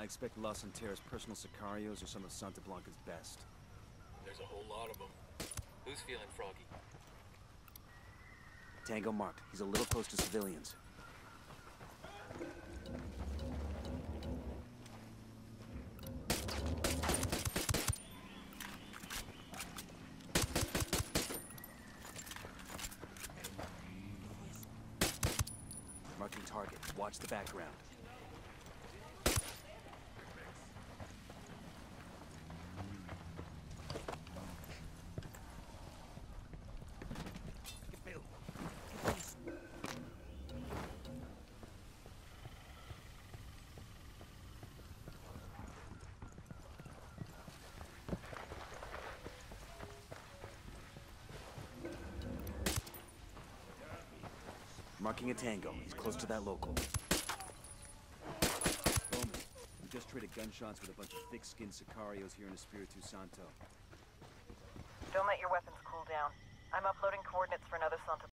I expect La Santera's personal sicarios are some of Santa Blanca's best. There's a whole lot of them. Who's feeling froggy? Tango marked. He's a little close to civilians. Marking target. Watch the background. Marking a tango. He's close to that local. Bowman, we just traded gunshots with a bunch of thick-skinned sicarios here in Espiritu Santo. Don't let your weapons cool down. I'm uploading coordinates for another Santa